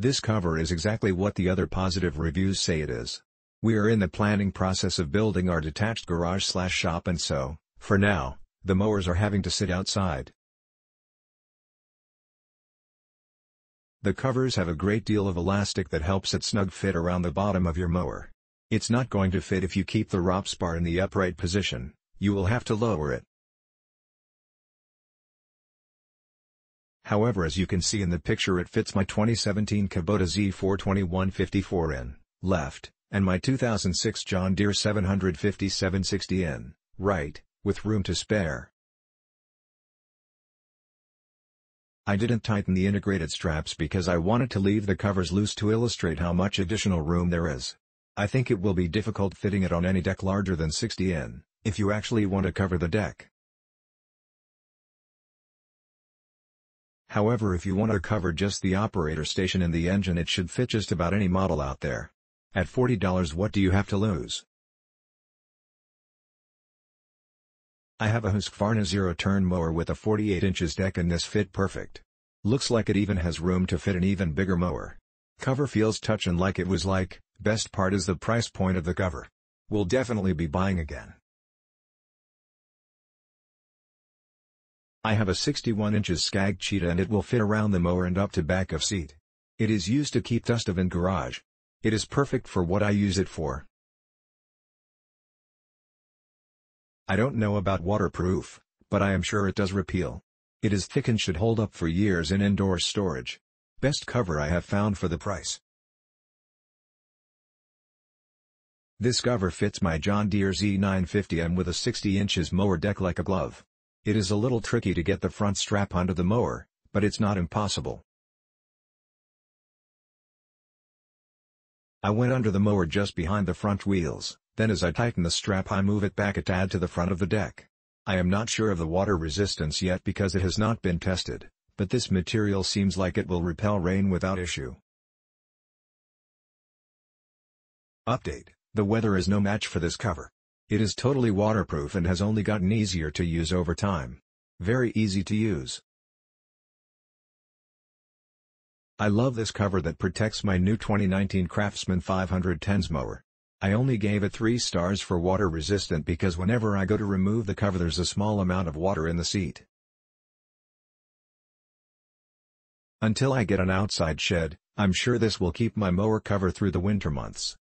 This cover is exactly what the other positive reviews say it is. We are in the planning process of building our detached garage slash shop and so, for now, the mowers are having to sit outside. The covers have a great deal of elastic that helps it snug fit around the bottom of your mower. It's not going to fit if you keep the ROPS bar in the upright position, you will have to lower it. However as you can see in the picture it fits my 2017 Kubota Z42154N, left, and my 2006 John Deere 750 760N, right, with room to spare. I didn't tighten the integrated straps because I wanted to leave the covers loose to illustrate how much additional room there is. I think it will be difficult fitting it on any deck larger than 60N, if you actually want to cover the deck. However if you want to cover just the operator station and the engine it should fit just about any model out there. At $40 what do you have to lose? I have a Husqvarna zero-turn mower with a 48 inches deck and this fit perfect. Looks like it even has room to fit an even bigger mower. Cover feels touching like it was like, best part is the price point of the cover. We'll definitely be buying again. I have a 61 inches Scag Cheetah and it will fit around the mower and up to back of seat. It is used to keep dust of in garage. It is perfect for what I use it for. I don't know about waterproof, but I am sure it does repeal. It is thick and should hold up for years in indoor storage. Best cover I have found for the price. This cover fits my John Deere Z950M with a 60 inches mower deck like a glove. It is a little tricky to get the front strap under the mower, but it's not impossible. I went under the mower just behind the front wheels. Then as I tighten the strap I move it back a tad to the front of the deck. I am not sure of the water resistance yet because it has not been tested, but this material seems like it will repel rain without issue. Update, the weather is no match for this cover. It is totally waterproof and has only gotten easier to use over time. Very easy to use. I love this cover that protects my new 2019 Craftsman 510s mower. I only gave it 3 stars for water resistant because whenever I go to remove the cover there's a small amount of water in the seat. Until I get an outside shed, I'm sure this will keep my mower cover through the winter months.